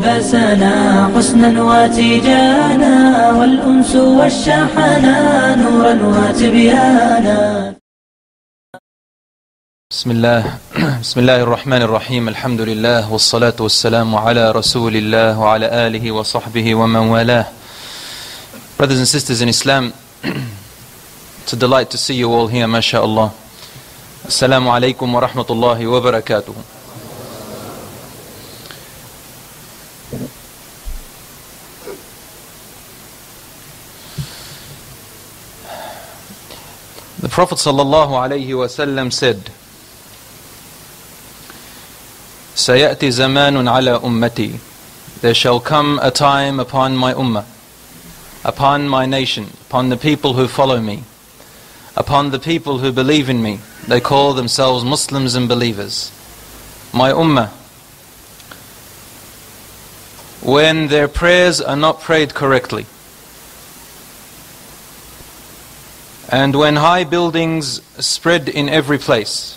ألبسنا حسنا وتيجانا والأنس والشحنا نورا وتبيانا بسم الله. بسم الله الرحمن الرحيم. الحمد لله والصلاة والسلام على رسول الله وعلى آله وصحبه ومن والاه. Brothers and sisters in Islam It's a delight to see you all here mashallah. Assalamu alaikum wa rahmatullahi wa barakatuh. The Prophet sallallahu alayhi wa sallam said سيأتي زمان على أمتي There shall come a time upon my ummah, upon my nation, upon the people who follow me, upon the people who believe in me. They call themselves Muslims and believers. My ummah, when their prayers are not prayed correctly, and when high buildings spread in every place,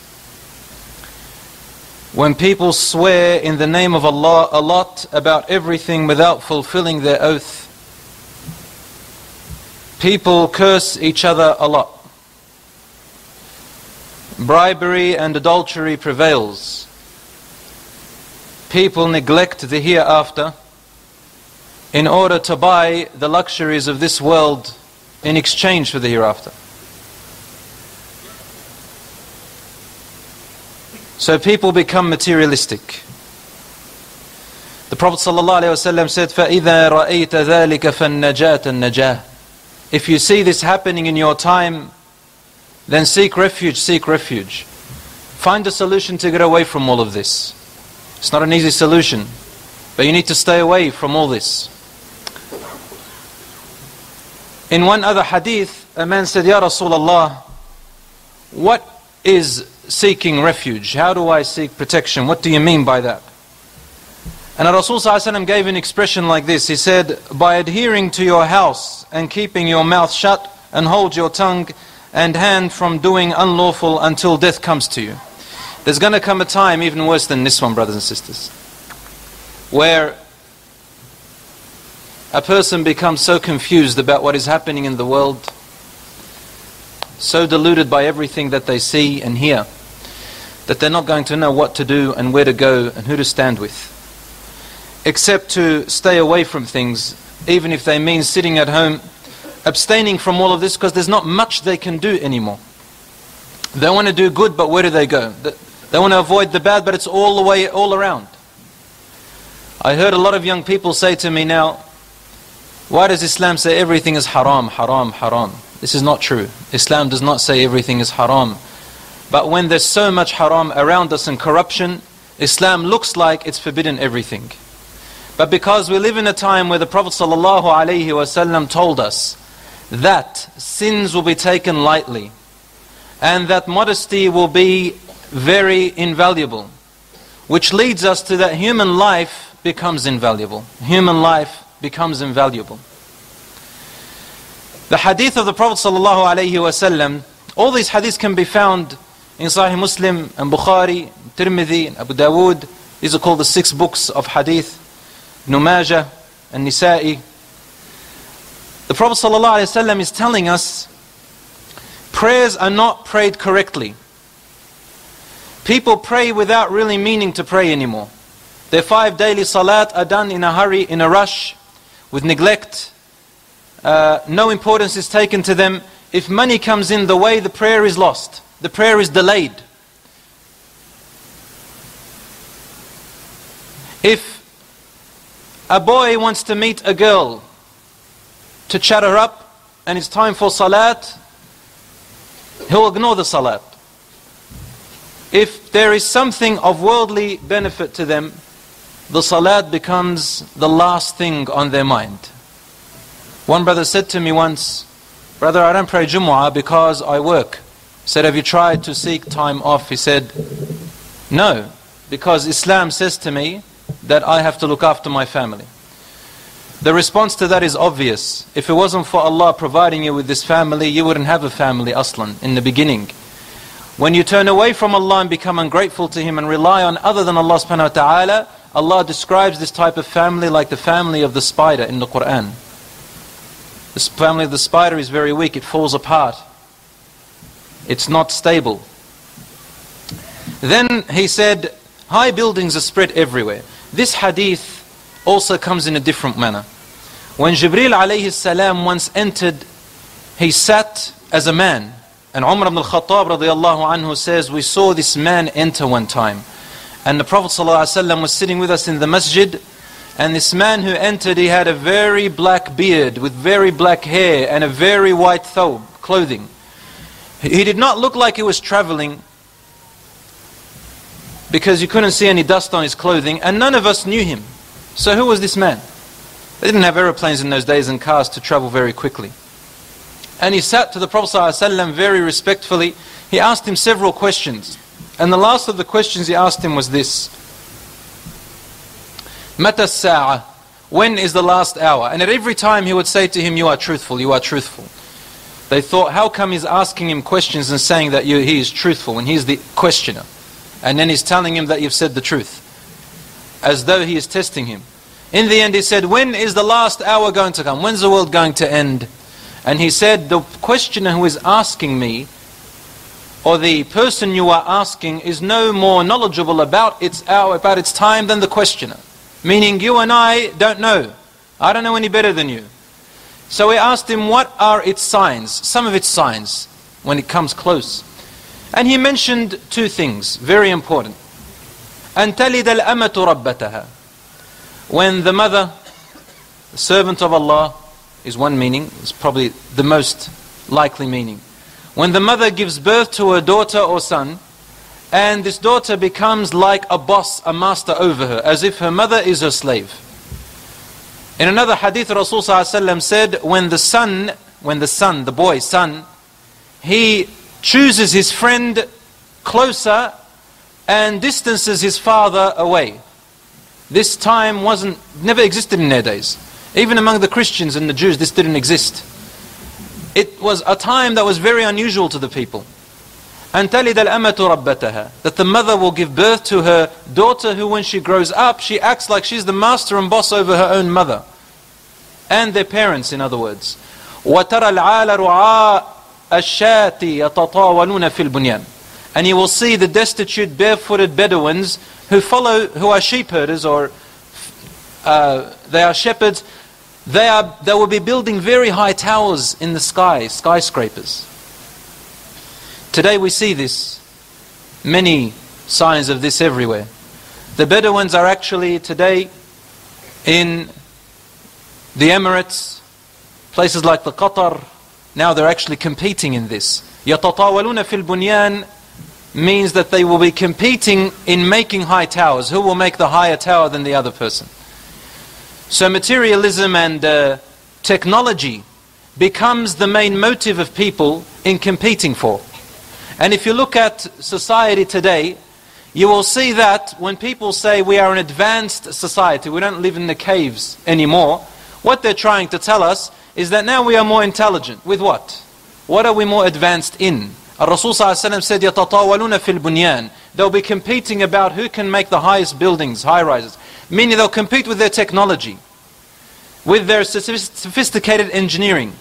when people swear in the name of Allah a lot about everything without fulfilling their oath, people curse each other a lot. Bribery and adultery prevails. People neglect the hereafter in order to buy the luxuries of this world in exchange for the hereafter. So people become materialistic. The Prophet ﷺ said, فَإِذَا رَأَيْتَ ذَلِكَ فَالنَّجَاةَ النَّجَاةِ If you see this happening in your time, then seek refuge, seek refuge. Find a solution to get away from all of this. It's not an easy solution, but you need to stay away from all this. In one other hadith, a man said, Ya Rasulullah, what is seeking refuge? How do I seek protection? What do you mean by that? And Rasul gave an expression like this. He said, By adhering to your house and keeping your mouth shut and hold your tongue and hand from doing unlawful until death comes to you. There's going to come a time even worse than this one, brothers and sisters, where a person becomes so confused about what is happening in the world, so deluded by everything that they see and hear, that they're not going to know what to do and where to go and who to stand with, except to stay away from things, even if they mean sitting at home, abstaining from all of this because there's not much they can do anymore. They want to do good, but where do they go? They want to avoid the bad, but it's all the way, all around. I heard a lot of young people say to me now, why does Islam say everything is haram, haram, haram? This is not true. Islam does not say everything is haram. But when there's so much haram around us and corruption, Islam looks like it's forbidden everything. But because we live in a time where the Prophet ﷺ told us that sins will be taken lightly and that modesty will be very invaluable, which leads us to that human life becomes invaluable. Human life becomes invaluable. The hadith of the Prophet ﷺ, all these hadiths can be found in Sahih Muslim and Bukhari, Tirmidhi, and Abu Dawood. These are called the six books of hadith, Ibn and Nisa'i. The Prophet ﷺ is telling us prayers are not prayed correctly. People pray without really meaning to pray anymore. Their five daily salat are done in a hurry, in a rush, with neglect. Uh, no importance is taken to them. If money comes in the way, the prayer is lost. The prayer is delayed. If a boy wants to meet a girl to chat her up and it's time for salat, he'll ignore the salat. If there is something of worldly benefit to them, the salat becomes the last thing on their mind. One brother said to me once, Brother, I don't pray Jumu'ah because I work. Said, have you tried to seek time off? He said, no, because Islam says to me that I have to look after my family. The response to that is obvious. If it wasn't for Allah providing you with this family, you wouldn't have a family aslan in the beginning. When you turn away from Allah and become ungrateful to Him and rely on other than Allah subhanahu wa ta'ala, Allah describes this type of family like the family of the spider in the Quran. This family of the spider is very weak, it falls apart. It's not stable. Then he said, high buildings are spread everywhere. This hadith also comes in a different manner. When Jibril alayhi salam once entered, he sat as a man. And Umar ibn al-Khattab radiallahu anhu says, we saw this man enter one time. And the Prophet ﷺ was sitting with us in the masjid. And this man who entered, he had a very black beard with very black hair and a very white thobe, clothing. He did not look like he was traveling because you couldn't see any dust on his clothing and none of us knew him. So who was this man? They didn't have aeroplanes in those days and cars to travel very quickly. And he sat to the Prophet ﷺ very respectfully. He asked him several questions. And the last of the questions he asked him was this. Mata sa'a. When is the last hour? And at every time he would say to him, you are truthful, you are truthful. They thought, how come he's asking him questions and saying that you, he is truthful when he's the questioner? And then he's telling him that you've said the truth. As though he is testing him. In the end he said, when is the last hour going to come? When's the world going to end? And he said, the questioner who is asking me or the person you are asking is no more knowledgeable about its hour, about its time than the questioner. Meaning you and I don't know. I don't know any better than you. So we asked him, what are its signs? Some of its signs when it comes close. And he mentioned two things, very important. أن تلد الأمة ربتها When the mother, the servant of Allah, is one meaning, is probably the most likely meaning. When the mother gives birth to her daughter or son, and this daughter becomes like a boss, a master over her, as if her mother is her slave. In another hadith, Rasulullah said, when the son, when the son, the boy, son, he chooses his friend closer and distances his father away. This time wasn't, never existed in their days. Even among the Christians and the Jews, this didn't exist it was a time that was very unusual to the people. أن تلد الأمة ربتها That the mother will give birth to her daughter who when she grows up, she acts like she's the master and boss over her own mother. And their parents, in other words. وترى العال رعاء الشاة يتطاولون في البنيان And you will see the destitute, barefooted Bedouins who follow, who are sheep herders or uh, they are shepherds they, are, they will be building very high towers in the sky, skyscrapers. Today we see this, many signs of this everywhere. The Bedouins are actually today in the Emirates, places like the Qatar, now they're actually competing in this. يَتَطَاوَلُونَ فِي الْبُنْيَانِ means that they will be competing in making high towers. Who will make the higher tower than the other person? So materialism and uh, technology becomes the main motive of people in competing for. And if you look at society today, you will see that when people say we are an advanced society, we don't live in the caves anymore, what they're trying to tell us is that now we are more intelligent. With what? What are we more advanced in? Rasul said, يَتَطَاوَلُونَ فِي الْبُنْيَانِ They'll be competing about who can make the highest buildings, high rises. Meaning they'll compete with their technology, with their sophisticated engineering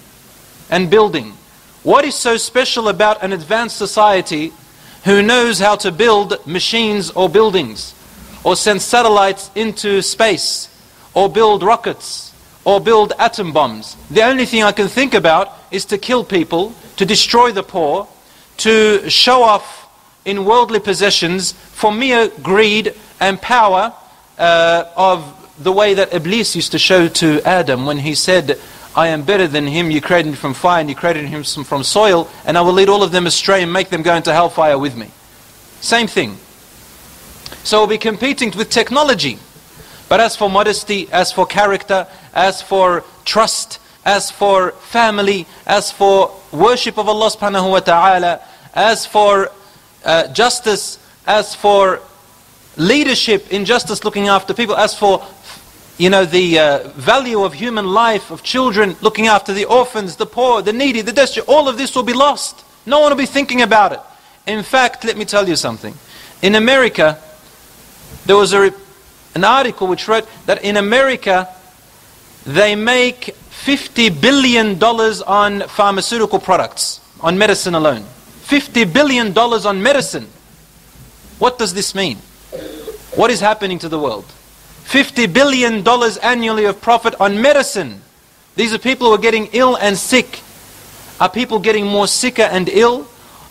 and building. What is so special about an advanced society who knows how to build machines or buildings, or send satellites into space, or build rockets, or build atom bombs? The only thing I can think about is to kill people, to destroy the poor, to show off in worldly possessions for mere greed and power uh, of the way that Iblis used to show to Adam when he said, I am better than him, you created me from fire and you created him from soil, and I will lead all of them astray and make them go into hellfire with me. Same thing. So we'll be competing with technology. But as for modesty, as for character, as for trust, as for family, as for worship of Allah subhanahu wa ta'ala, as for uh, justice, as for leadership in justice, looking after people. As for, you know, the uh, value of human life, of children, looking after the orphans, the poor, the needy, the destitute, all of this will be lost. No one will be thinking about it. In fact, let me tell you something. In America, there was a, an article which wrote that in America they make $50 billion on pharmaceutical products, on medicine alone. $50 billion on medicine. What does this mean? What is happening to the world? $50 billion annually of profit on medicine. These are people who are getting ill and sick. Are people getting more sicker and ill?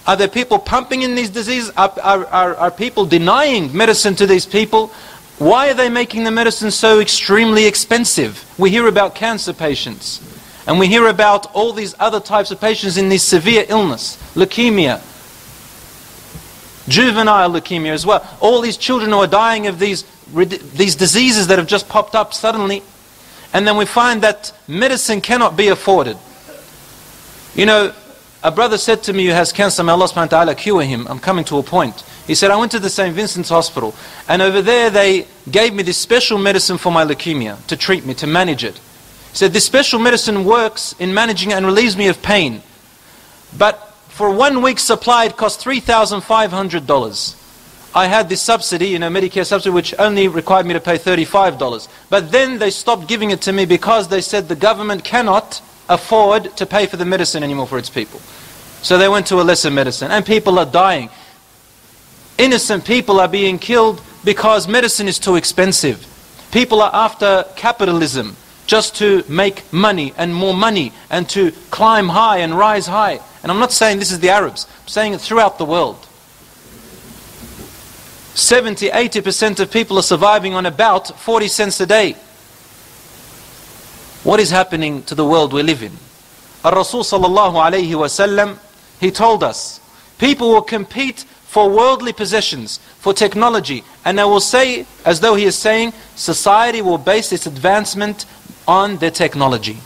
Are there people pumping in these diseases? Are, are, are, are people denying medicine to these people? Why are they making the medicine so extremely expensive? We hear about cancer patients. And we hear about all these other types of patients in this severe illness. Leukemia. Juvenile leukemia as well. All these children who are dying of these, these diseases that have just popped up suddenly. And then we find that medicine cannot be afforded. You know, a brother said to me who has cancer, may Allah subhanahu wa ta'ala cure him. I'm coming to a point. He said, I went to the St. Vincent's Hospital, and over there they gave me this special medicine for my leukemia to treat me, to manage it. He said, This special medicine works in managing and relieves me of pain. But for one week's supply, it cost $3,500. I had this subsidy, you know, Medicare subsidy, which only required me to pay $35. But then they stopped giving it to me because they said the government cannot afford to pay for the medicine anymore for its people. So they went to a lesser medicine. And people are dying. Innocent people are being killed because medicine is too expensive. People are after capitalism just to make money and more money and to climb high and rise high. And I'm not saying this is the Arabs, I'm saying it throughout the world. 70, 80% of people are surviving on about 40 cents a day. What is happening to the world we live in? Rasul sallallahu alayhi wasallam, he told us, people will compete for worldly possessions, for technology, and they will say, as though he is saying, society will base its advancement on their technology.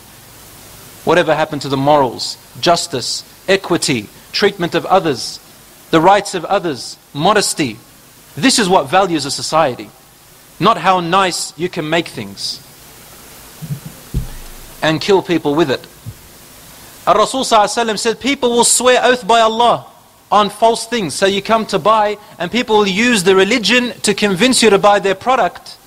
Whatever happened to the morals, justice, equity, treatment of others, the rights of others, modesty. This is what values a society, not how nice you can make things and kill people with it. Al Rasul said, People will swear oath by Allah on false things. So you come to buy, and people will use the religion to convince you to buy their product.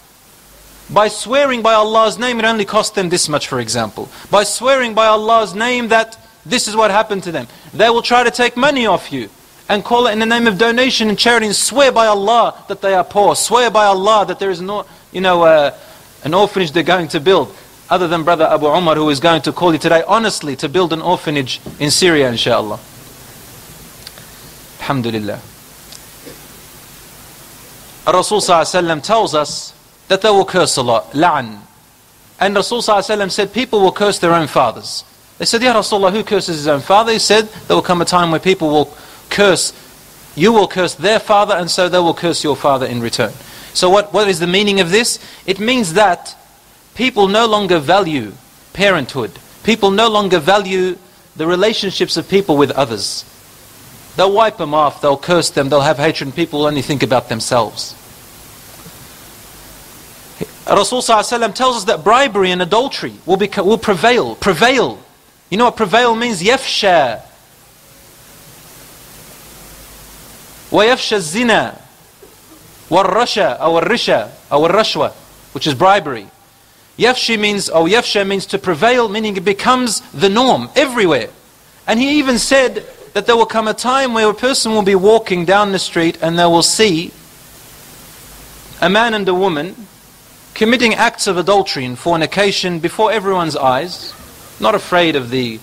By swearing by Allah's name, it only cost them this much, for example. By swearing by Allah's name that this is what happened to them. They will try to take money off you and call it in the name of donation and charity and swear by Allah that they are poor. Swear by Allah that there is no, you know, uh, an orphanage they're going to build other than brother Abu Umar who is going to call you today honestly to build an orphanage in Syria inshallah. Alhamdulillah. Rasul tells us that they will curse a lot, la'an. And Rasul said people will curse their own fathers. They said, Ya Rasulullah, who curses his own father? He said, there will come a time where people will curse, you will curse their father and so they will curse your father in return. So what, what is the meaning of this? It means that People no longer value parenthood. People no longer value the relationships of people with others. They'll wipe them off, they'll curse them, they'll have hatred, and people will only think about themselves. Rasul tells us that bribery and adultery will, be, will prevail. Prevail. You know what prevail means? Yafsha. ويفشى الزنا والرشا أو الرشا أو الرشوة which is bribery Yafshi means, or Yafsha means to prevail, meaning it becomes the norm everywhere. And he even said that there will come a time where a person will be walking down the street and they will see a man and a woman committing acts of adultery and fornication before everyone's eyes, not afraid of the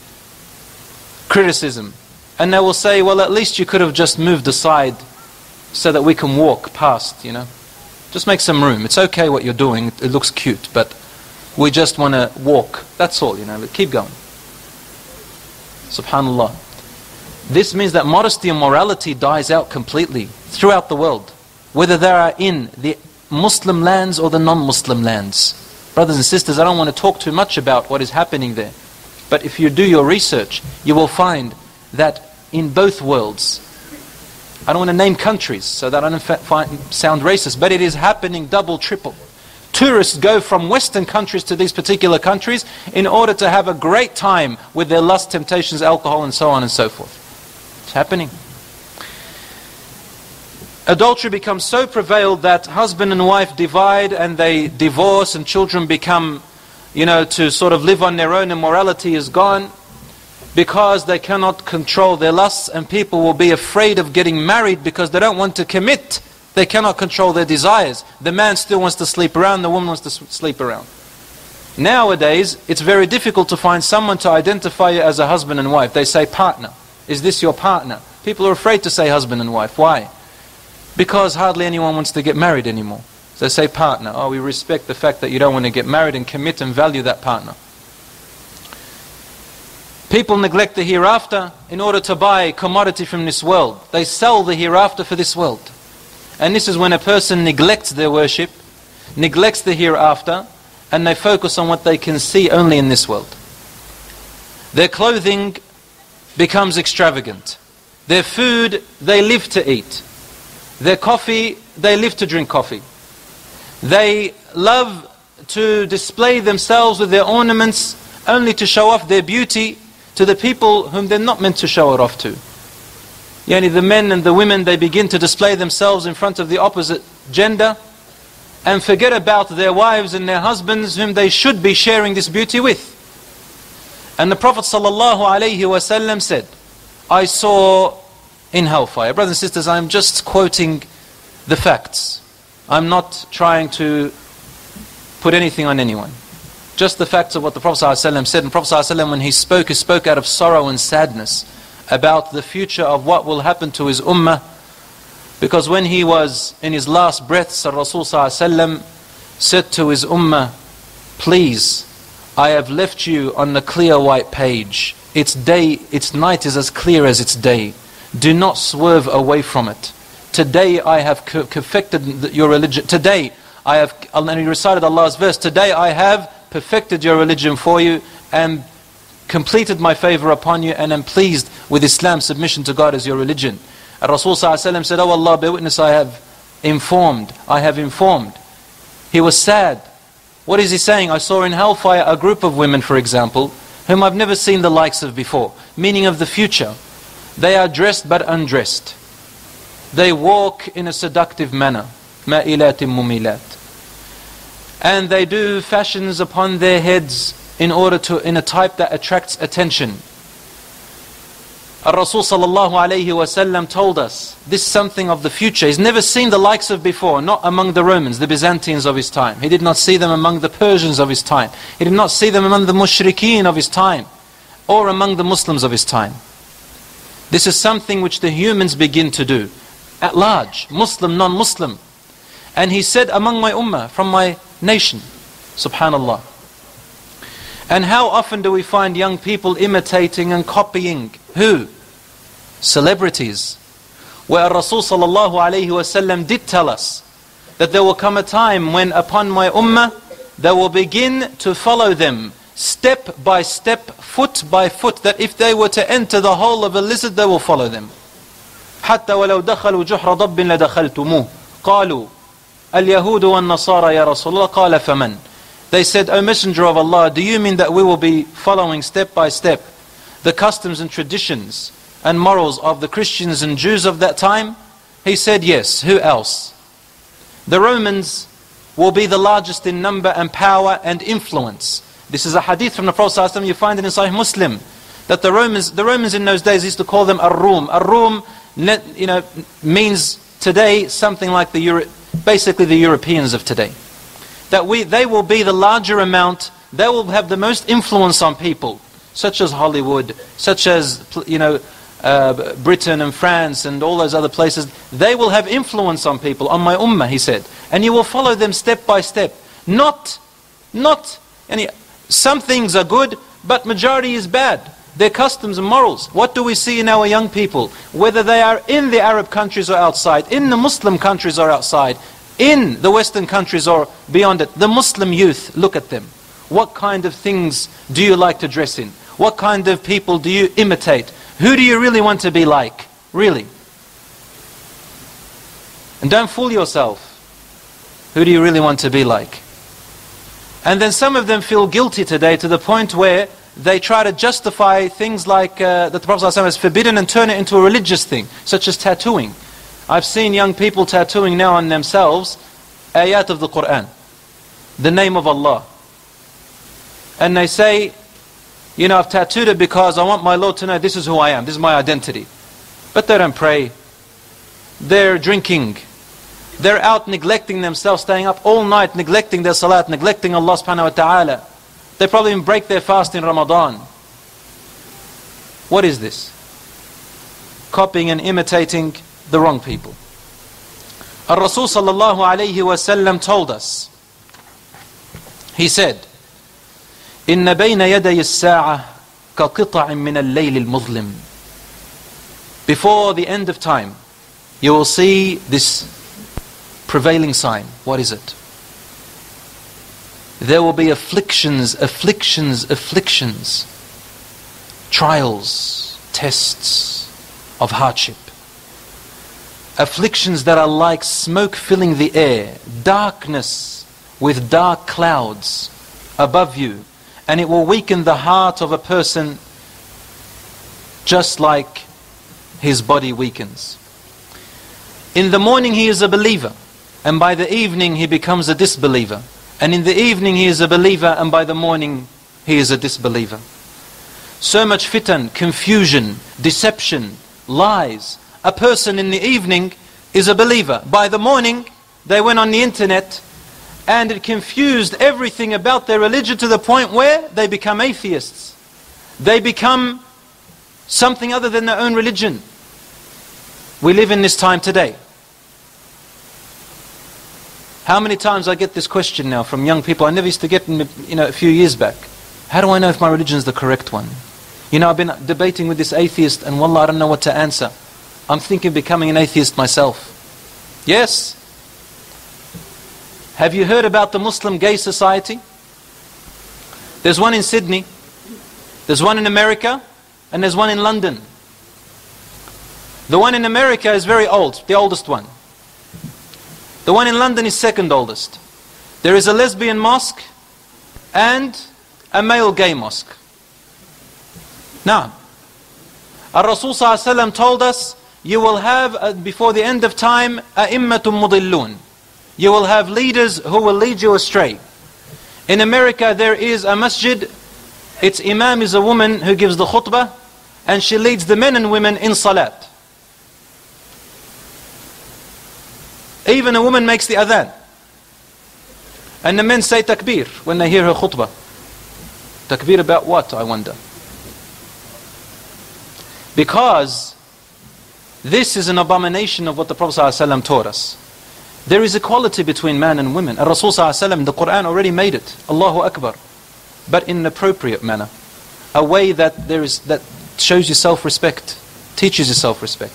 criticism. and they will say, well, at least you could have just moved aside so that we can walk past, you know. Just make some room. It's okay what you're doing. It looks cute, but we just want to walk. That's all, you know. Keep going. Subhanallah. This means that modesty and morality dies out completely throughout the world, whether they are in the Muslim lands or the non-Muslim lands. Brothers and sisters, I don't want to talk too much about what is happening there. But if you do your research, you will find that in both worlds, I don't want to name countries so that I don't sound racist, but it is happening double, triple. Tourists go from Western countries to these particular countries in order to have a great time with their lust, temptations, alcohol, and so on and so forth. It's happening. adultery becomes so prevailed that husband and wife divide and they divorce and children become, you know, to sort of live on their own and morality is gone because they cannot control their lusts and people will be afraid of getting married because they don't want to commit. They cannot control their desires. The man still wants to sleep around, the woman wants to sleep around. Nowadays, it's very difficult to find someone to identify you as a husband and wife. They say partner. Is this your partner? People are afraid to say husband and wife. Why? Because hardly anyone wants to get married anymore. So they say partner. Oh, we respect the fact that you don't want to get married and commit and value that partner. People neglect the hereafter in order to buy commodity from this world. They sell the hereafter for this world. And this is when a person neglects their worship, neglects the hereafter, and they focus on what they can see only in this world. Their clothing becomes extravagant. Their food, they live to eat. Their coffee, they live to drink coffee. They love to display themselves with their ornaments only to show off their beauty to the people whom they're not meant to show it off to. Yani the men and the women, they begin to display themselves in front of the opposite gender and forget about their wives and their husbands whom they should be sharing this beauty with. And the Prophet ﷺ said, I saw in hellfire. Brothers and sisters, I'm just quoting the facts. I'm not trying to put anything on anyone. Just the facts of what the Prophet ﷺ said. And Prophet ﷺ, when he spoke, he spoke out of sorrow and sadness about the future of what will happen to his ummah. Because when he was in his last breaths, Rasul ﷺ said to his ummah, Please, I have left you on the clear white page. Its day, its night is as clear as its day. Do not swerve away from it. Today I have perfected your religion. Today I have, and he recited Allah's verse, Today I have perfected your religion for you and completed my favor upon you and am pleased with Islam, submission to God as your religion. And Rasul said, Oh Allah, bear witness, I have informed, I have informed. He was sad. What is he saying? I saw in hellfire a group of women, for example, whom I've never seen the likes of before, meaning of the future. They are dressed but undressed. They walk in a seductive manner. مَائِلَاتٍ مُمِيلَاتٍ and they do fashions upon their heads in order to in a type that attracts attention. Rasul sallallahu alayhi wasallam told us this is something of the future. He's never seen the likes of before, not among the Romans, the Byzantines of his time. He did not see them among the Persians of his time. He did not see them among the mushrikeen of his time or among the Muslims of his time. This is something which the humans begin to do at large, Muslim, non-Muslim. And he said among my ummah, from my nation. Subhanallah. And how often do we find young people imitating and copying who? Celebrities. Where Rasul sallallahu alayhi wasallam did tell us that there will come a time when upon my ummah they will begin to follow them step by step, foot by foot, that if they were to enter the hole of a lizard, they will follow them. حتى ولو دخلوا جحر ضب لدخلتموه قالوا اليهود والنصارى يا رسول الله قال فمن They said, O Messenger of Allah, do you mean that we will be following step by step the customs and traditions and morals of the Christians and Jews of that time? He said, yes. Who else? The Romans will be the largest in number and power and influence. This is a hadith from the Prophet ﷺ, you find it in Sahih Muslim. That the Romans, the Romans in those days used to call them Ar-Rum. Ar-Rum, you know, means today something like the Euro basically the Europeans of today. That we, they will be the larger amount, they will have the most influence on people, such as Hollywood, such as, you know, uh, Britain and France and all those other places. They will have influence on people, on my ummah, he said. And you will follow them step by step. Not, not, any, some things are good, but majority is bad their customs and morals. What do we see in our young people? Whether they are in the Arab countries or outside, in the Muslim countries or outside, in the Western countries or beyond it, the Muslim youth, look at them. What kind of things do you like to dress in? What kind of people do you imitate? Who do you really want to be like? Really? And don't fool yourself. Who do you really want to be like? And then some of them feel guilty today to the point where they try to justify things like uh, that the Prophet ﷺ has forbidden and turn it into a religious thing, such as tattooing. I've seen young people tattooing now on themselves ayat of the Quran, the name of Allah. And they say, you know, I've tattooed it because I want my Lord to know this is who I am, this is my identity. But they don't pray. They're drinking. They're out neglecting themselves, staying up all night, neglecting their salat, neglecting Allah subhanahu wa ta'ala. They probably even break their fast in Ramadan. What is this? Copying and imitating the wrong people. Al Rasul sallallahu alayhi wasallam told us, he said, إن بين يدي الساعة كقطع من الليل المظلم Before the end of time, you will see this prevailing sign. What is it? There will be afflictions, afflictions, afflictions, trials, tests of hardship. Afflictions that are like smoke filling the air, darkness with dark clouds above you, and it will weaken the heart of a person just like his body weakens. In the morning he is a believer, and by the evening he becomes a disbeliever. And in the evening he is a believer, and by the morning he is a disbeliever. So much fitan, confusion, deception, lies. A person in the evening is a believer. By the morning, they went on the internet and it confused everything about their religion to the point where they become atheists. They become something other than their own religion. We live in this time today. How many times I get this question now from young people I never used to get you know, a few years back. How do I know if my religion is the correct one? You know, I've been debating with this atheist and wallah, I don't know what to answer. I'm thinking of becoming an atheist myself. Yes. Have you heard about the Muslim Gay Society? There's one in Sydney, there's one in America, and there's one in London. The one in America is very old, the oldest one. The one in London is second oldest. There is a lesbian mosque and a male gay mosque. Now, Rasul told us, you will have, uh, before the end of time, a'immatum mudillun. You will have leaders who will lead you astray. In America, there is a masjid. Its imam is a woman who gives the khutbah, and she leads the men and women in salat. Even a woman makes the adhan. And the men say takbir when they hear her khutbah. Takbir about what, I wonder? Because this is an abomination of what the Prophet ﷺ taught us. There is equality between man and women. And Rasul ﷺ, the Quran already made it. Allahu Akbar. But in an appropriate manner. A way that there is that shows you self-respect, teaches you self-respect.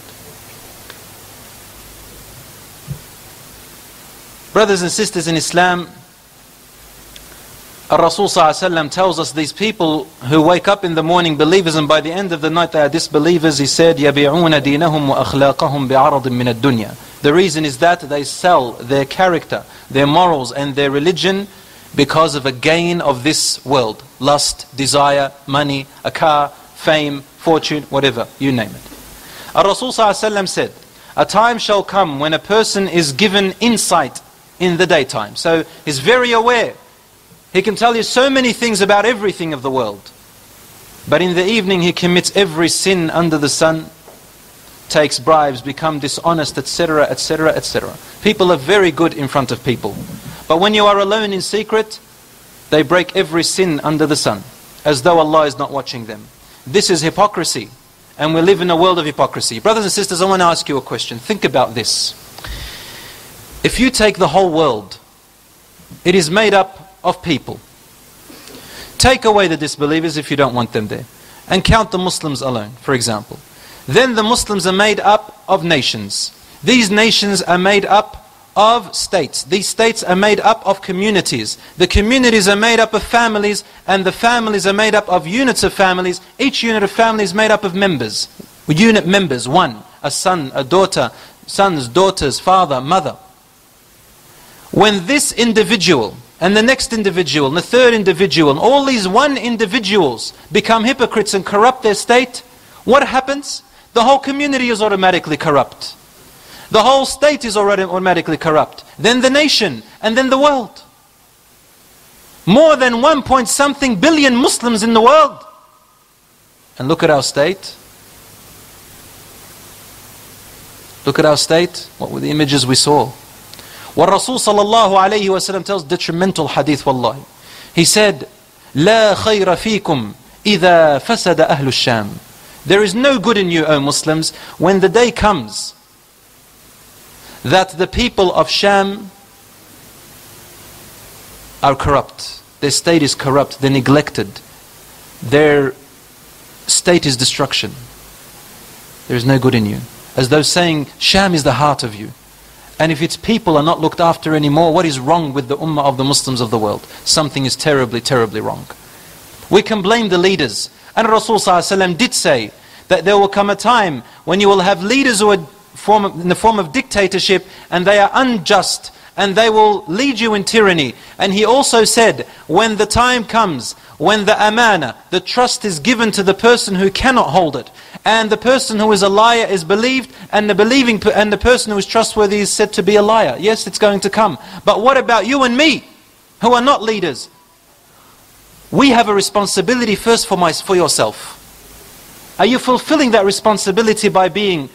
Brothers and sisters in Islam, Rasul tells us these people who wake up in the morning believers and by the end of the night they are disbelievers, he said, يَبِعُونَ دِينَهُمْ وَأَخْلَاقَهُمْ بِعَرَضٍ مِنَ الدُّنْيَا The reason is that they sell their character, their morals and their religion because of a gain of this world. Lust, desire, money, a car, fame, fortune, whatever, you name it. Rasul said, a time shall come when a person is given insight in the daytime. So he's very aware. He can tell you so many things about everything of the world. But in the evening he commits every sin under the sun, takes bribes, become dishonest, etc., etc., etc. People are very good in front of people. But when you are alone in secret, they break every sin under the sun, as though Allah is not watching them. This is hypocrisy. And we live in a world of hypocrisy. Brothers and sisters, I want to ask you a question. Think about this. If you take the whole world, it is made up of people. Take away the disbelievers if you don't want them there. And count the Muslims alone, for example. Then the Muslims are made up of nations. These nations are made up of states. These states are made up of communities. The communities are made up of families, and the families are made up of units of families. Each unit of family is made up of members. Unit members, one, a son, a daughter, sons, daughters, father, mother. When this individual and the next individual and the third individual and all these one individuals become hypocrites and corrupt their state, what happens? The whole community is automatically corrupt. The whole state is already automatically corrupt. Then the nation, and then the world. More than one point something billion Muslims in the world. And look at our state. Look at our state. What were the images we saw? What Rasul sallallahu alayhi wasallam tells detrimental hadith wallahi. He said, لا خير فيكم إذا فسد أهل الشام. There is no good in you, O Muslims, when the day comes that the people of Sham are corrupt. Their state is corrupt. They're neglected. Their state is destruction. There is no good in you. As though saying, Sham is the heart of you. And if its people are not looked after anymore, what is wrong with the ummah of the Muslims of the world? Something is terribly, terribly wrong. We can blame the leaders. And Rasul did say that there will come a time when you will have leaders who are form in the form of dictatorship and they are unjust and they will lead you in tyranny. And he also said, when the time comes, when the amana, the trust is given to the person who cannot hold it, and the person who is a liar is believed, and the believing and the person who is trustworthy is said to be a liar. Yes, it's going to come. But what about you and me, who are not leaders? We have a responsibility first for, my, for yourself. Are you fulfilling that responsibility by being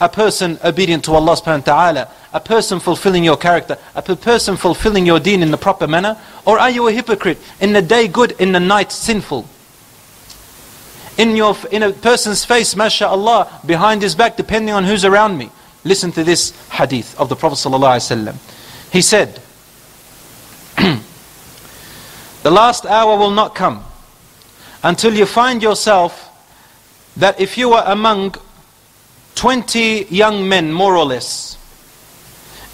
a person obedient to Allah subhanahu wa ta'ala, a person fulfilling your character, a person fulfilling your deen in the proper manner? Or are you a hypocrite? In the day good, in the night sinful? In, your, in a person's face, masha'Allah, behind his back, depending on who's around me. Listen to this hadith of the Prophet ﷺ. He said, The last hour will not come until you find yourself that if you are among 20 young men, more or less,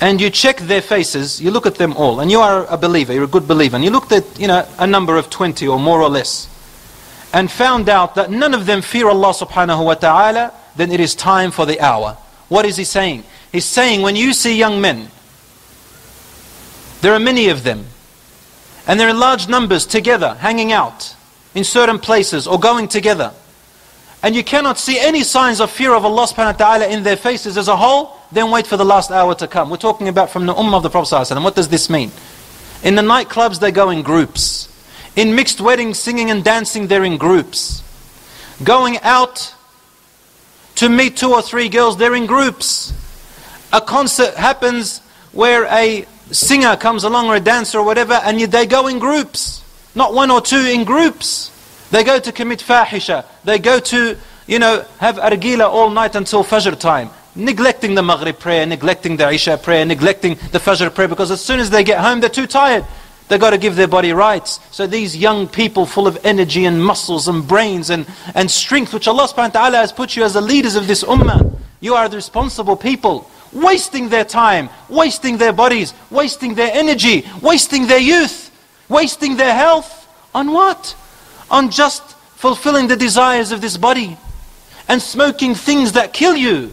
and you check their faces, you look at them all, and you are a believer, you're a good believer, and you looked at you know, a number of 20 or more or less, and found out that none of them fear Allah subhanahu wa ta'ala, then it is time for the hour. What is he saying? He's saying when you see young men, there are many of them, and they're in large numbers together, hanging out in certain places or going together and you cannot see any signs of fear of Allah subhanahu wa ta'ala in their faces as a whole, then wait for the last hour to come. We're talking about from the ummah of the Prophet ﷺ. What does this mean? In the nightclubs, they go in groups. In mixed weddings, singing and dancing, they're in groups. Going out to meet two or three girls, they're in groups. A concert happens where a singer comes along or a dancer or whatever, and they go in groups. Not one or two, in groups. They go to commit fahisha. They go to, you know, have argila all night until Fajr time. Neglecting the Maghrib prayer, neglecting the Isha prayer, neglecting the Fajr prayer because as soon as they get home they're too tired. They've got to give their body rights. So these young people full of energy and muscles and brains and, and strength which Allah subhanahu wa ta'ala has put you as the leaders of this ummah. You are the responsible people. Wasting their time, wasting their bodies, wasting their energy, wasting their youth, wasting their health. On what? On just fulfilling the desires of this body and smoking things that kill you,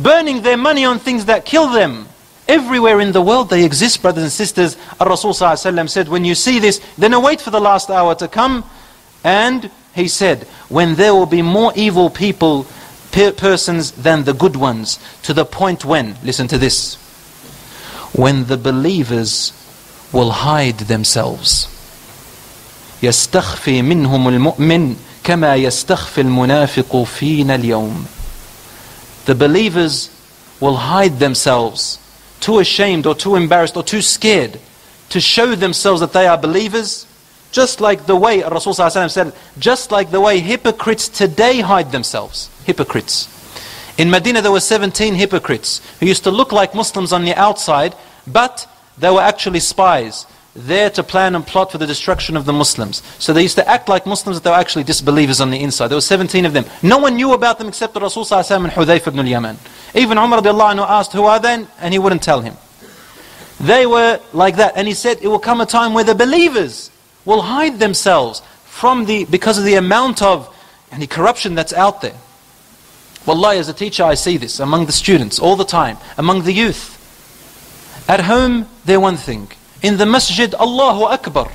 burning their money on things that kill them. Everywhere in the world they exist, brothers and sisters. Rasul said, when you see this, then await for the last hour to come. And he said, when there will be more evil people, persons than the good ones, to the point when, listen to this, when the believers will hide themselves. يستخفي منهم المؤمن كما يستخفي المنافق فينا اليوم The believers will hide themselves too ashamed or too embarrassed or too scared to show themselves that they are believers just like the way Rasul said just like the way hypocrites today hide themselves hypocrites in Medina there were 17 hypocrites who used to look like Muslims on the outside but they were actually spies there to plan and plot for the destruction of the Muslims. So they used to act like Muslims, but they were actually disbelievers on the inside. There were 17 of them. No one knew about them except the Rasul and Hudhayfah ibn al-Yaman. Even Umar anhu asked, who are they? And he wouldn't tell him. They were like that. And he said, it will come a time where the believers will hide themselves from the, because of the amount of any corruption that's out there. Wallahi, as a teacher, I see this among the students all the time, among the youth. At home, they're one thing. In the masjid, Allahu Akbar.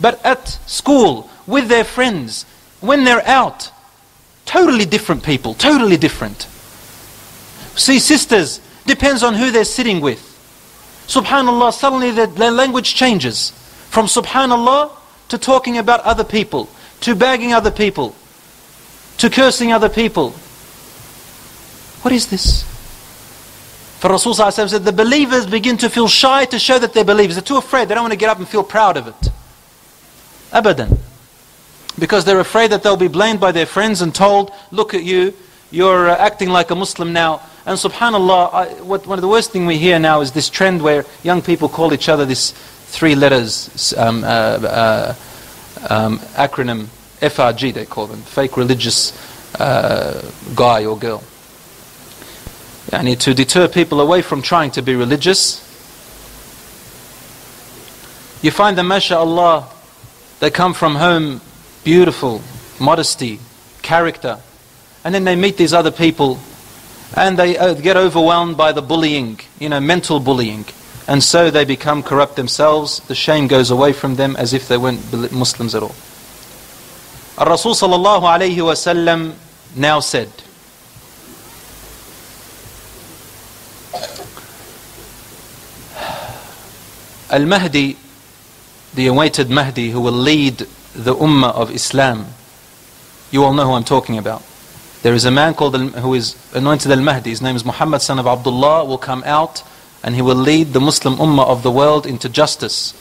But at school, with their friends, when they're out, totally different people, totally different. See sisters Depends on who they're sitting with. Subhanallah, suddenly their, language changes. From subhanallah to talking about other people, to bagging other people, to cursing other people. What is this? For Rasul said, the believers begin to feel shy to show that they're believers. They're too afraid. They don't want to get up and feel proud of it. Abadan. Because they're afraid that they'll be blamed by their friends and told, look at you, you're uh, acting like a Muslim now. And subhanAllah, I, what, one of the worst things we hear now is this trend where young people call each other this three letters um, uh, uh, um, acronym, FRG they call them, fake religious uh, guy or girl. Yani to deter people away from trying to be religious. You find them, mashallah, they come from home beautiful, modesty, character, and then they meet these other people and they uh, get overwhelmed by the bullying, you know, mental bullying. And so they become corrupt themselves. The shame goes away from them as if they weren't Muslims at all. Al-Rasul sallallahu alayhi wasallam now said, Al-Mahdi, the awaited Mahdi who will lead the Ummah of Islam, you all know who I'm talking about. There is a man called who is anointed al-Mahdi. His name is Muhammad son of Abdullah. Will come out and he will lead the Muslim Ummah of the world into justice,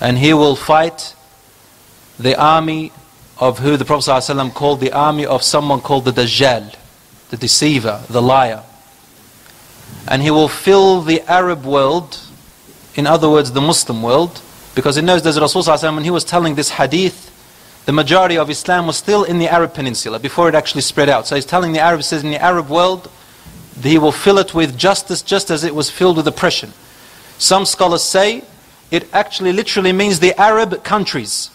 and he will fight the army of who the Prophet ﷺ called the army of someone called the Dajjal, the deceiver, the liar. And he will fill the Arab world, in other words, the Muslim world, because he knows there's Rasul ﷺ, when he was telling this hadith, the majority of Islam was still in the Arab peninsula before it actually spread out. So he's telling the Arabs, says in the Arab world, he will fill it with justice just as it was filled with oppression. Some scholars say it actually literally means the Arab countries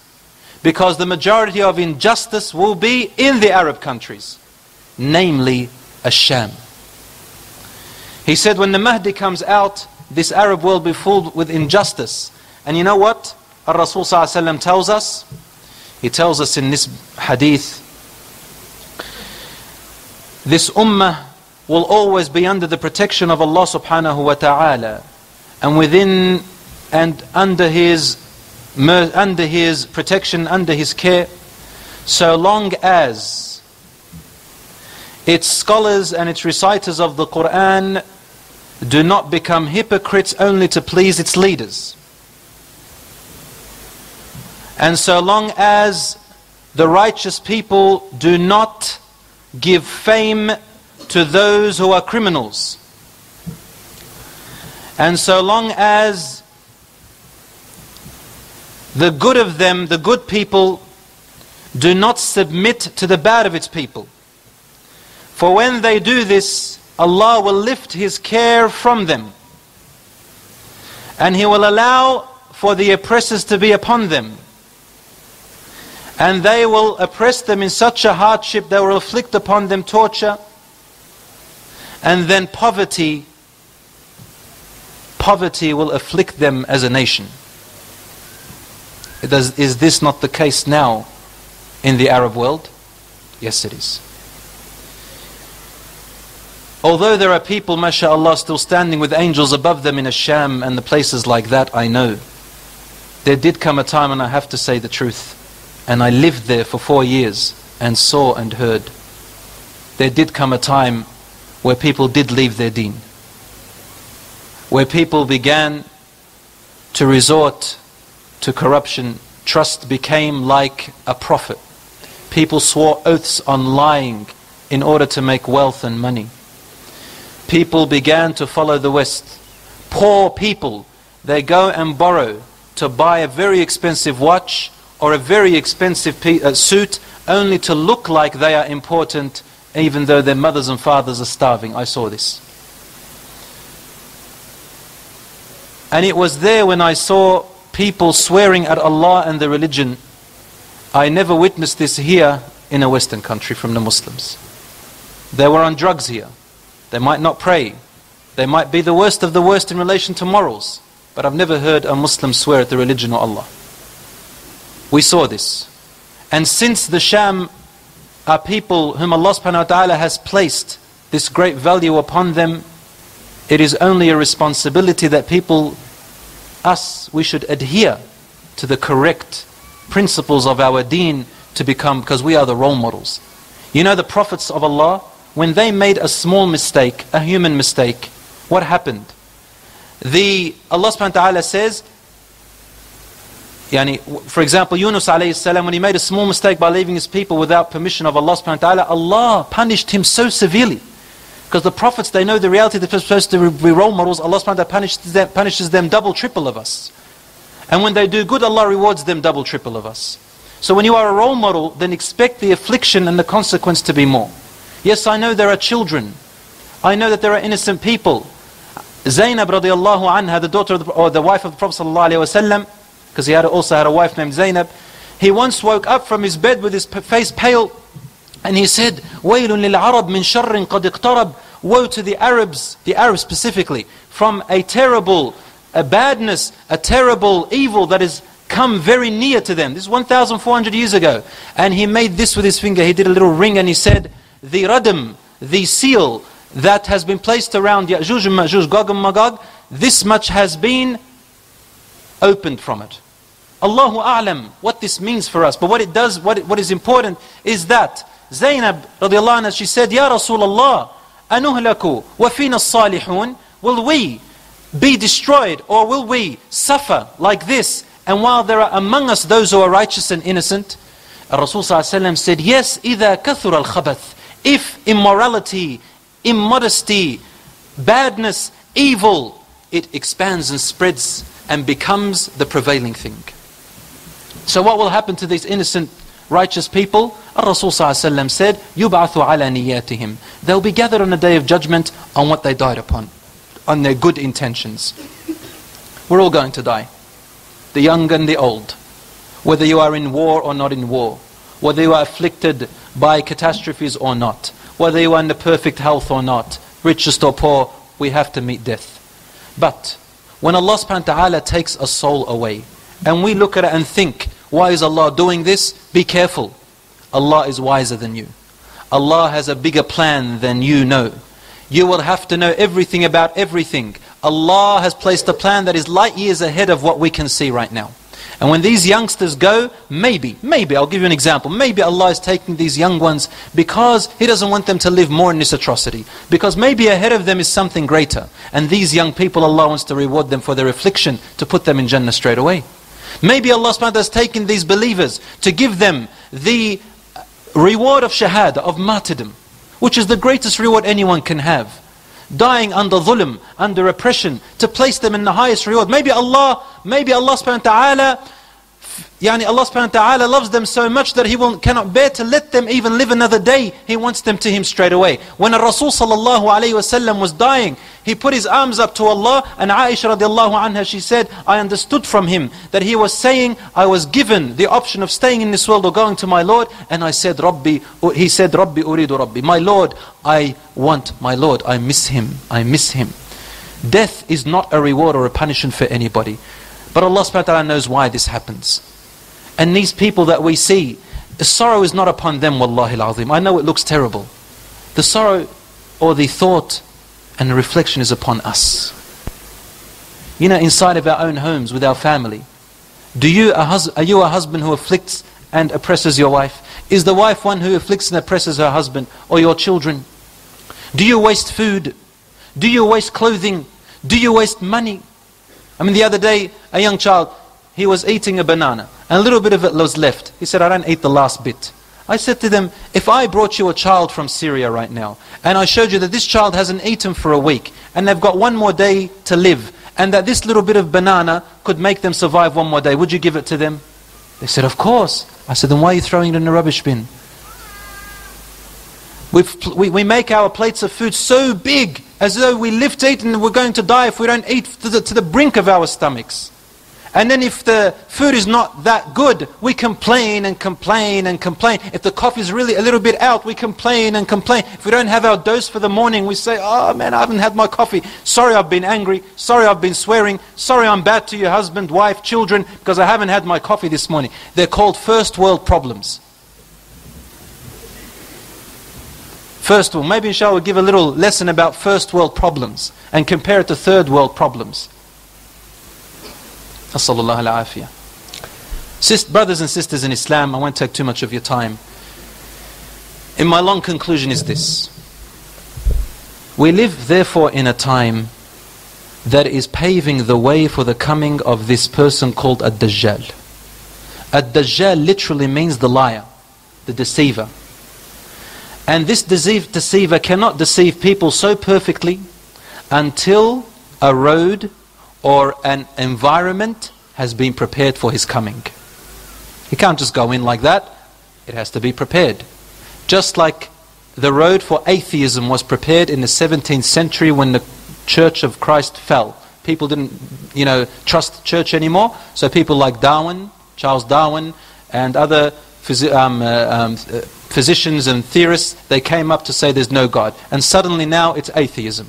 because the majority of injustice will be in the Arab countries, namely Asham. He said when the Mahdi comes out, this Arab world be filled with injustice. And you know what? Our Rasul tells us, he tells us in this hadith, this ummah will always be under the protection of Allah subhanahu wa ta'ala and within and under his under his protection under his care so long as its scholars and its reciters of the Quran do not become hypocrites only to please its leaders and so long as the righteous people do not give fame to those who are criminals, and so long as the good of them, the good people, do not submit to the bad of its people. For when they do this, Allah will lift His care from them. And He will allow for the oppressors to be upon them and they will oppress them in such a hardship, they will inflict upon them torture, and then poverty, poverty will afflict them as a nation. Is this not the case now in the Arab world? Yes, it is. Although there are people, mashallah, still standing with angels above them in Asham and the places like that, I know. There did come a time, and I have to say the truth, and I lived there for four years and saw and heard. There did come a time where people did leave their deen. Where people began to resort to corruption. Trust became like a profit. People swore oaths on lying in order to make wealth and money. People began to follow the West. Poor people, they go and borrow to buy a very expensive watch or a very expensive uh, suit only to look like they are important even though their mothers and fathers are starving. I saw this. And it was there when I saw people swearing at Allah and the religion. I never witnessed this here in a Western country from the Muslims. They were on drugs here. They might not pray. They might be the worst of the worst in relation to morals. But I've never heard a Muslim swear at the religion of Allah. We saw this. And since the Sham are people whom Allah subhanahu wa ta'ala has placed this great value upon them, It is only a responsibility that people, us, we should adhere to the correct principles of our deen to become, because we are the role models. You know the prophets of Allah, when they made a small mistake, a human mistake, what happened? The Allah subhanahu wa ta'ala says, Yani, for example, Yunus alayhi salam, when he made a small mistake by leaving his people without permission of Allah subhanahu wa ta'ala, Allah punished him so severely. Because the prophets, they know the reality, that they're supposed to be role models. Allah subhanahu wa ta'ala punishes them, punishes them double, triple of us. And when they do good, Allah rewards them double, triple of us. So when you are a role model, then expect the affliction and the consequence to be more. Yes, I know there are children. I know that there are innocent people. Zainab radiallahu anha, the daughter the, or the wife of the Prophet sallallahu alaihi wasallam, because he had also had a wife named Zainab. He once woke up from his bed with his face pale and he said, وَيْلٌ لِلْعَرَبْ مِنْ شَرٍ قَدْ اقْتَرَبْ Woe to the Arabs, the Arabs specifically, from a terrible, a badness, a terrible evil that is come very near to them. This is 1,400 years ago. And he made this with his finger. He did a little ring and he said, the radam, the seal that has been placed around Ya'juj and Ma'juj, Gog and Magog, this much has been opened from it. Allahu A'lam, what this means for us. But what it does, what, it, what is important is that Zainab radiallahu anha, she said, Ya Rasulullah, anuhlaku wa fina salihun, will we be destroyed or will we suffer like this and while there are among us those who are righteous and innocent, Rasul said, Yes, إذا كثر الخبث. If immorality, immodesty, badness, evil, it expands and spreads and becomes the prevailing thing. So what will happen to these innocent, righteous people? Rasul said, يُبْعَثُ عَلَى نِيَّاتِهِمْ They'll be gathered on the day of judgment on what they died upon, on their good intentions. We're all going to die the young and the old, whether you are in war or not in war, whether you are afflicted by catastrophes or not, whether you are in the perfect health or not, richest or poor, we have to meet death. But when Allah subhanahu wa ta'ala takes a soul away, and we look at it and think, why is Allah doing this? Be careful. Allah is wiser than you. Allah has a bigger plan than you know. You will have to know everything about everything. Allah has placed a plan that is light years ahead of what we can see right now. And when these youngsters go, maybe, maybe, I'll give you an example. Maybe Allah is taking these young ones because He doesn't want them to live more in this atrocity. Because maybe ahead of them is something greater. And these young people, Allah wants to reward them for their affliction, to put them in Jannah straight away. Maybe Allah subhanahu has taken these believers to give them the reward of shahada, of martyrdom, which is the greatest reward anyone can have dying under dhulm, under oppression, to place them in the highest reward. Maybe Allah, maybe Allah subhanahu wa ta'ala Yani Allah subhanahu wa ta'ala loves them so much that He will, cannot bear to let them even live another day. He wants them to Him straight away. When a Rasul sallallahu alayhi wasallam was dying, he put his arms up to Allah and Aisha radiallahu anha, she said, I understood from him that he was saying, I was given the option of staying in this world or going to my Lord. And I said, Rabbi, he said, Rabbi uridu Rabbi. My Lord, I want my Lord. I miss him. I miss him. Death is not a reward or a punishment for anybody. But Allah subhanahu wa ta'ala knows why this happens. And these people that we see, the sorrow is not upon them, wallahi al-azim. I know it looks terrible. The sorrow or the thought and the reflection is upon us. You know, inside of our own homes with our family. Do you, are you a husband who afflicts and oppresses your wife? Is the wife one who afflicts and oppresses her husband or your children? Do you waste food? Do you waste clothing? Do you waste money? I mean, the other day, a young child, he was eating a banana, and a little bit of it was left. He said, I don't eat the last bit. I said to them, if I brought you a child from Syria right now, and I showed you that this child hasn't eaten for a week, and they've got one more day to live, and that this little bit of banana could make them survive one more day, would you give it to them? They said, of course. I said, then why are you throwing it in the rubbish bin? we we, make our plates of food so big as though we live to eat and we're going to die if we don't eat to the, to the brink of our stomachs. And then if the food is not that good, we complain and complain and complain. If the coffee is really a little bit out, we complain and complain. If we don't have our dose for the morning, we say, oh man, I haven't had my coffee. Sorry I've been angry. Sorry I've been swearing. Sorry I'm bad to your husband, wife, children, because I haven't had my coffee this morning. They're called first world problems. First world. Maybe inshallah we'll give a little lesson about first world problems and compare it to third world problems. Sist- Brothers and sisters in Islam, I won't take too much of your time. In my long conclusion is this. We live therefore in a time that is paving the way for the coming of this person called Ad-Dajjal. Ad-Dajjal literally means the liar, the deceiver. And this deceive, deceiver cannot deceive people so perfectly until a road or an environment has been prepared for his coming. He can't just go in like that. It has to be prepared. Just like the road for atheism was prepared in the 17th century when the Church of Christ fell. People didn't, you know, trust the church anymore. So people like Darwin, Charles Darwin, and other um, uh, um, uh, physicians and theorists, they came up to say there's no God. And suddenly now it's atheism.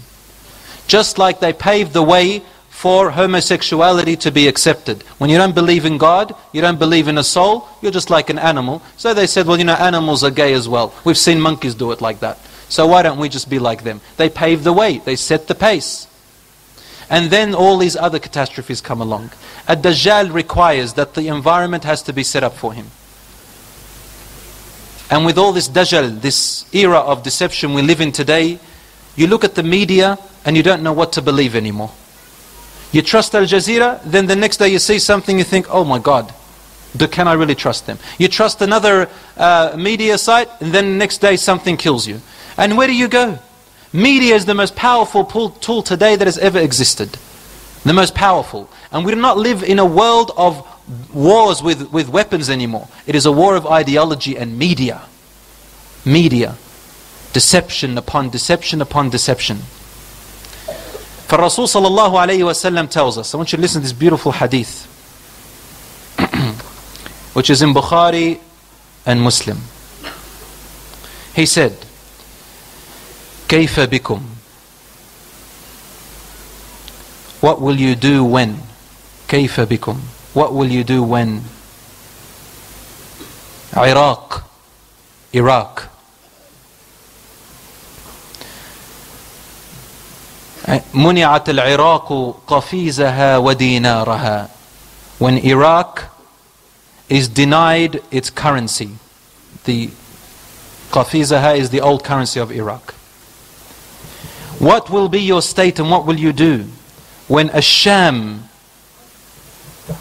Just like they paved the way for homosexuality to be accepted. When you don't believe in God, you don't believe in a soul, you're just like an animal. So they said, well, you know, animals are gay as well. We've seen monkeys do it like that. So why don't we just be like them? They paved the way, they set the pace. And then all these other catastrophes come along. A Dajjal requires that the environment has to be set up for him. And with all this Dajjal, this era of deception we live in today, you look at the media and you don't know what to believe anymore. You trust Al Jazeera, then the next day you see something, you think, oh my God, can I really trust them? You trust another uh, media site, and then the next day something kills you. And where do you go? Media is the most powerful tool today that has ever existed. The most powerful. And we do not live in a world of wars with, with weapons anymore. It is a war of ideology and media. Media. Deception upon deception upon deception. For Rasul sallallahu alayhi wasallam tells us, I want you to listen to this beautiful hadith, which is in Bukhari and Muslim. He said, كيف بكم What will you do when كيف بكم What will you do when Iraq Iraq منعت العراق قفيزها ودينارها when Iraq is denied its currency the qafizaha is the old currency of Iraq what will be your state and what will you do when Asham,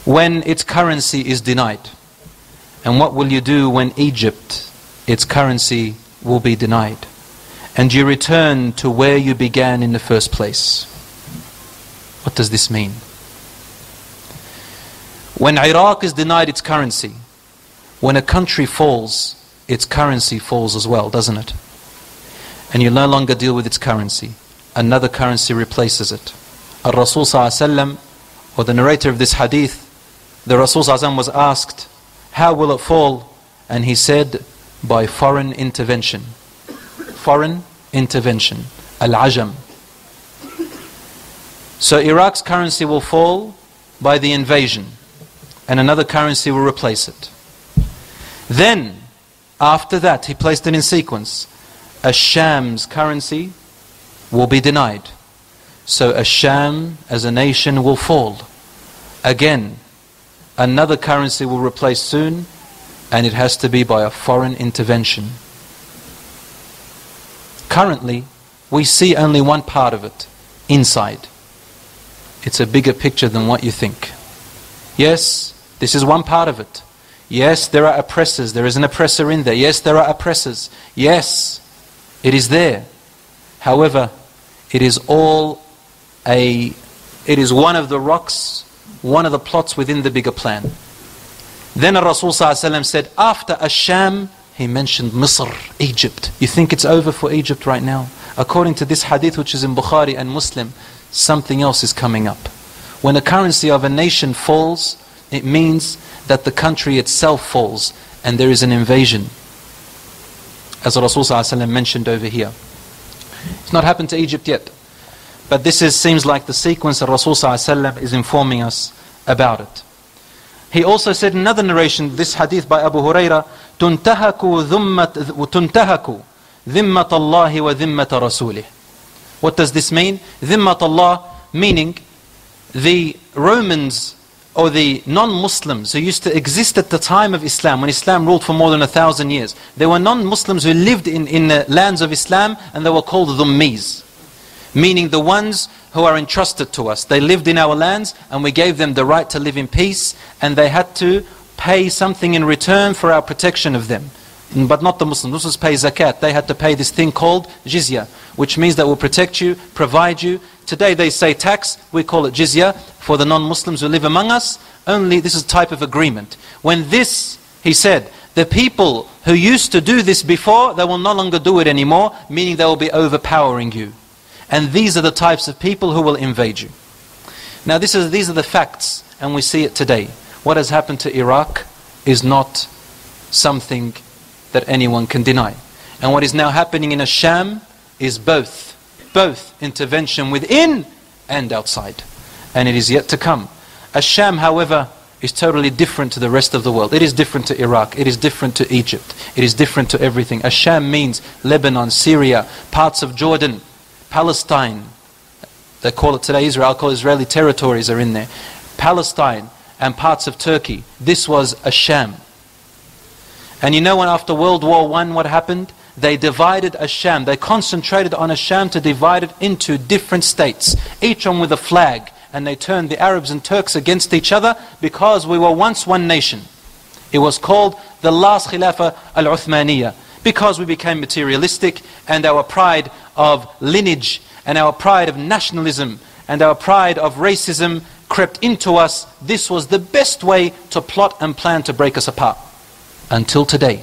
when its currency is denied? And what will you do when Egypt, its currency will be denied? And you return to where you began in the first place. What does this mean? When Iraq is denied its currency, when a country falls, its currency falls as well, doesn't it? And you no longer deal with its currency another currency replaces it. Al-Rasul or the narrator of this hadith, the Rasul was asked, how will it fall? And he said, by foreign intervention. Foreign intervention. Al-Ajam. So Iraq's currency will fall by the invasion and another currency will replace it. Then, after that, he placed it in sequence. Asham's currency will be denied. So Asham as a nation will fall. Again, another currency will replace soon, and it has to be by a foreign intervention. Currently, we see only one part of it, inside. It's a bigger picture than what you think. Yes, this is one part of it. Yes, there are oppressors. There is an oppressor in there. Yes, there are oppressors. Yes, it is there. However, it is all a, it is one of the rocks, one of the plots within the bigger plan. Then Rasul said, after Asham, he mentioned Misr, Egypt. You think it's over for Egypt right now? According to this hadith which is in Bukhari and Muslim, something else is coming up. When the currency of a nation falls, it means that the country itself falls and there is an invasion. As Rasul mentioned over here. It's not happened to Egypt yet. But this is, seems like the sequence that Rasul is informing us about it. He also said in another narration, this hadith by Abu Huraira, تنتهك ذمة تنتهك ذِمَّةَ اللَّهِ وَذِمَّةَ رَسُولِهِ What does this mean? ذِمَّةَ Allah meaning the Romans or the non-Muslims who used to exist at the time of Islam, when Islam ruled for more than a thousand years. There were non-Muslims who lived in, in the lands of Islam and they were called Dhummis. Meaning the ones who are entrusted to us. They lived in our lands and we gave them the right to live in peace and they had to pay something in return for our protection of them. Mm, but not the Muslims. Muslims pay zakat. They had to pay this thing called jizya, which means that will protect you, provide you. Today they say tax, we call it jizya for the non-Muslims who live among us. Only this is a type of agreement. When this, he said, the people who used to do this before, they will no longer do it anymore, meaning they will be overpowering you. And these are the types of people who will invade you. Now this is, these are the facts, and we see it today. What has happened to Iraq is not something that anyone can deny. And what is now happening in Asham is both, both intervention within and outside. And it is yet to come. Asham, however, is totally different to the rest of the world. It is different to Iraq. It is different to Egypt. It is different to everything. Asham means Lebanon, Syria, parts of Jordan, Palestine. They call it today Israel. Call Israeli territories are in there. Palestine and parts of Turkey. This was Asham. And you know when after World War I what happened? They divided Asham. They concentrated on Asham to divide it into different states, each one with a flag. And they turned the Arabs and Turks against each other because we were once one nation. It was called the last Khilafah al-Uthmaniyah because we became materialistic and our pride of lineage and our pride of nationalism and our pride of racism crept into us. This was the best way to plot and plan to break us apart until today.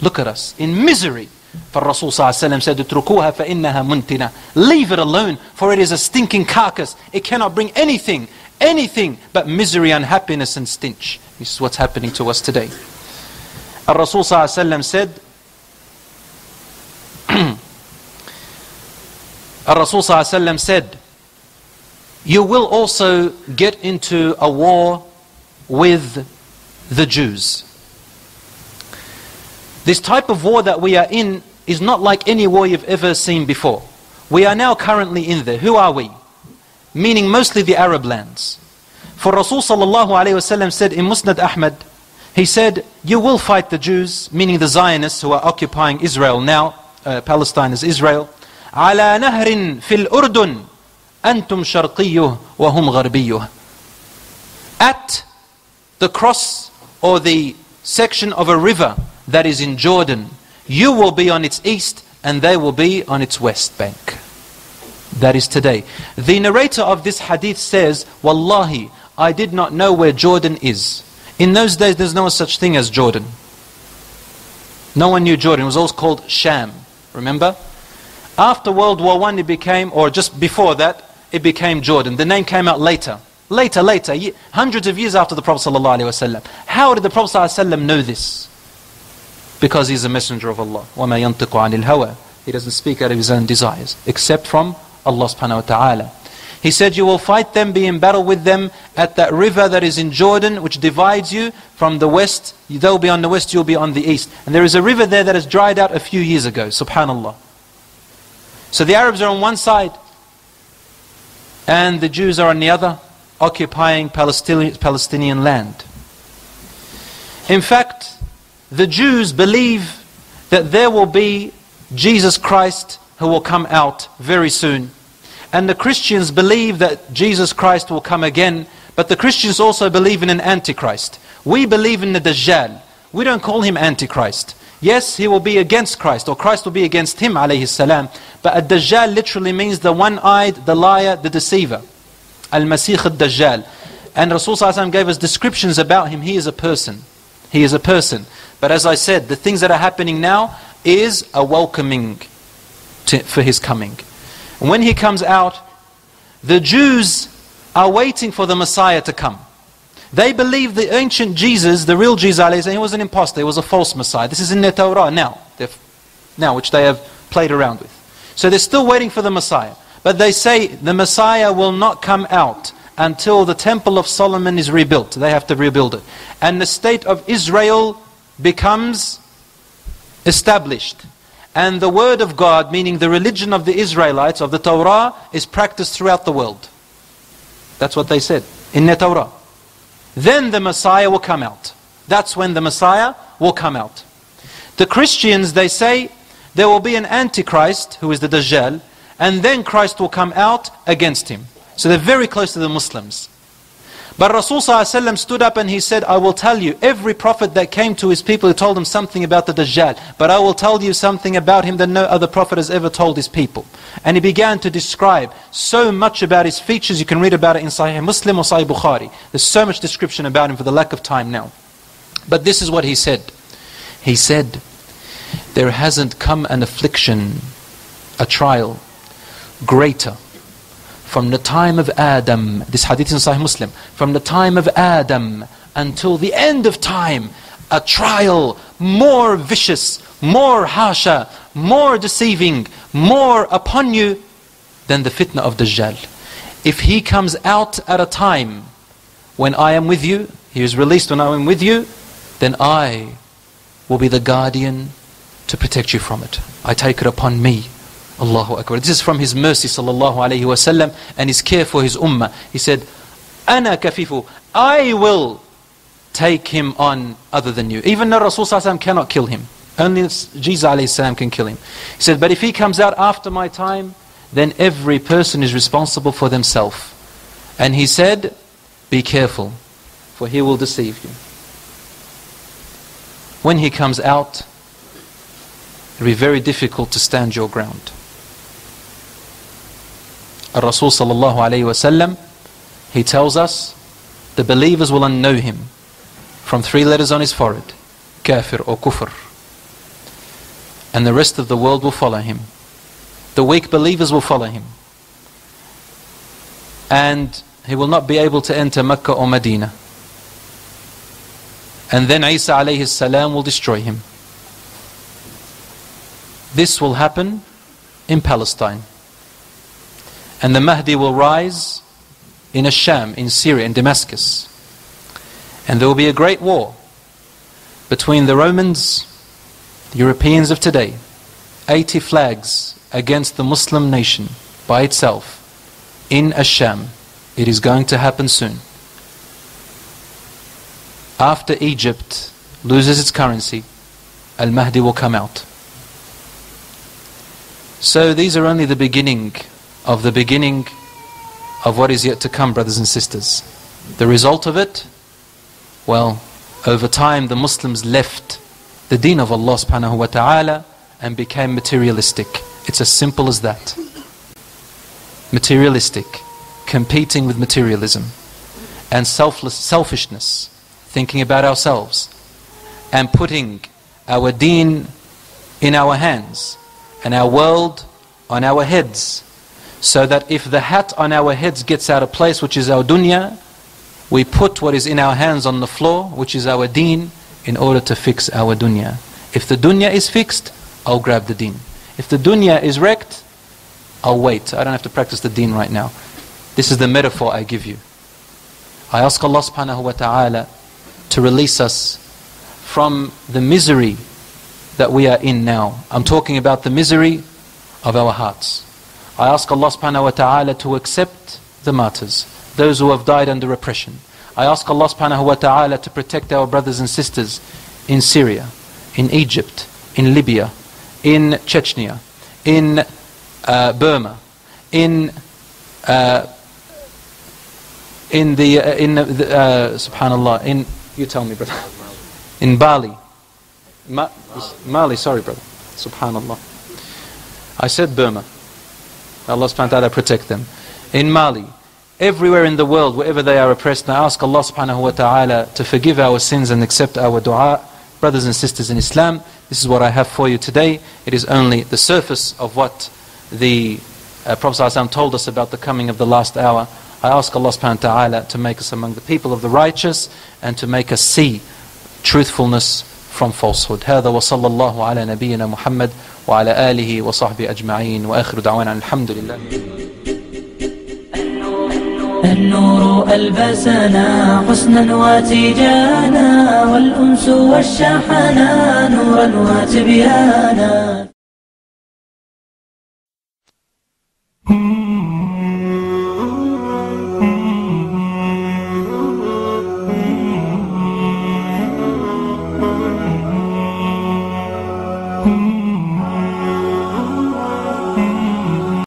Look at us in misery. For Rasul said, "Utrukuha فَإِنَّهَا muntina." Leave it alone, for it is a stinking carcass. It cannot bring anything, anything but misery, unhappiness, and stench. This is what's happening to us today. Rasul said, Rasul said, You will also get into a war with the Jews. This type of war that we are in is not like any war you've ever seen before. We are now currently in there. Who are we? Meaning mostly the Arab lands. For Rasul said in Musnad Ahmad, he said, you will fight the Jews, meaning the Zionists who are occupying Israel now, uh, Palestine is Israel. على نهر في الأردن أنتم شرقيه وهم غربيه. At the cross or the section of a river that is in Jordan, you will be on its east and they will be on its west bank. That is today. The narrator of this hadith says, Wallahi, I did not know where Jordan is. In those days, there's no such thing as Jordan. No one knew Jordan. It was always called Sham. Remember? After World War I, it became, or just before that, it became Jordan. The name came out later. Later, later, hundreds of years after the Prophet ﷺ. How did the Prophet ﷺ know this? because he's a messenger of Allah. وَمَا يَنْطِقُ عَنِ الْهَوَى He doesn't speak out of his own desires, except from Allah subhanahu wa ta'ala. He said, you will fight them, be in battle with them at that river that is in Jordan, which divides you from the west. They'll be on the west, you'll be on the east. And there is a river there that has dried out a few years ago, subhanallah. So the Arabs are on one side, and the Jews are on the other, occupying Palestinian land. In fact, the Jews believe that there will be Jesus Christ who will come out very soon. And the Christians believe that Jesus Christ will come again, but the Christians also believe in an Antichrist. We believe in the Dajjal. We don't call him Antichrist. Yes, he will be against Christ, or Christ will be against him, alayhi salam. But a Dajjal literally means the one-eyed, the liar, the deceiver. Al-Masih al-Dajjal. And Rasul gave us descriptions about him. He is a person. He is a person. But as I said, the things that are happening now is a welcoming to, for his coming. when he comes out, the Jews are waiting for the Messiah to come. They believe the ancient Jesus, the real Jesus, and he was an impostor, he was a false Messiah. This is in the Torah now, now which they have played around with. So they're still waiting for the Messiah. But they say the Messiah will not come out until the Temple of Solomon is rebuilt. They have to rebuild it. And the state of Israel becomes established. and the word of God, meaning the religion of the Israelites, of the Torah, is practiced throughout the world. That's what they said. In the Torah. Then the Messiah will come out. That's when the Messiah will come out. The Christians, they say, there will be an Antichrist, who is the Dajjal, and then Christ will come out against him. So they're very close to the Muslims. But Rasul stood up and he said, I will tell you, every prophet that came to his people, he told them something about the Dajjal. But I will tell you something about him that no other prophet has ever told his people. And he began to describe so much about his features. You can read about it in Sahih Muslim or Sahih Bukhari. There's so much description about him for the lack of time now. But this is what he said. He said, there hasn't come an affliction, a trial, greater from the time of Adam, this hadith in Sahih Muslim, from the time of Adam until the end of time, a trial more vicious, more harsher, more deceiving, more upon you than the fitna of Dajjal. If he comes out at a time when I am with you, he is released when I am with you, then I will be the guardian to protect you from it. I take it upon me. Allahu Akbar. This is from his mercy sallallahu alayhi wasallam and his care for his ummah. He said, Ana kafifu, I will take him on other than you. Even the Rasul sallallahu cannot kill him. Only Jesus alayhi can kill him. He said, but if he comes out after my time, then every person is responsible for themselves. And he said, be careful, for he will deceive you. When he comes out, it will be very difficult to stand your ground. Rasul sallallahu alayhi wasallam, he tells us the believers will unknow him from three letters on his forehead, kafir or kufr. And the rest of the world will follow him. The weak believers will follow him. And he will not be able to enter Mecca or Medina. And then Isa alayhi salam will destroy him. This will happen in Palestine. And the Mahdi will rise in Asham, in Syria, in Damascus. And there will be a great war between the Romans, the Europeans of today, 80 flags against the Muslim nation by itself in Asham. It is going to happen soon. After Egypt loses its currency, Al Mahdi will come out. So these are only the beginning of the beginning of what is yet to come, brothers and sisters. The result of it, well, over time the Muslims left the deen of Allah subhanahu wa ta'ala and became materialistic. It's as simple as that. Materialistic, competing with materialism, and selfless selfishness, thinking about ourselves, and putting our deen in our hands and our world on our heads so that if the hat on our heads gets out of place, which is our dunya, we put what is in our hands on the floor, which is our deen, in order to fix our dunya. If the dunya is fixed, I'll grab the deen. If the dunya is wrecked, I'll wait. I don't have to practice the deen right now. This is the metaphor I give you. I ask Allah subhanahu wa ta'ala to release us from the misery that we are in now. I'm talking about the misery of our hearts. I ask Allah subhanahu wa ta'ala to accept the martyrs, those who have died under oppression. I ask Allah subhanahu wa ta'ala to protect our brothers and sisters in Syria, in Egypt, in Libya, in Chechnya, in uh, Burma, in uh, in the uh, in the, uh, subhanallah in you tell me brother. In Bali. Ma Mali sorry brother. Subhanallah. I said Burma Allah subhanahu wa ta'ala protect them. In Mali, everywhere in the world, wherever they are oppressed, I ask Allah subhanahu wa ta'ala to forgive our sins and accept our dua. Brothers and sisters in Islam, this is what I have for you today. It is only the surface of what the uh, Prophet ﷺ told us about the coming of the last hour. I ask Allah subhanahu wa ta'ala to make us among the people of the righteous and to make us see truthfulness from falsehood. هذا وصلى الله على نبينا محمد وعلى آله وصحبه أجمعين. وآخر دعوانا الحمد لله. النور ألبسنا حسنا وتجانا والأنس والشحنا نورا وتبيانا.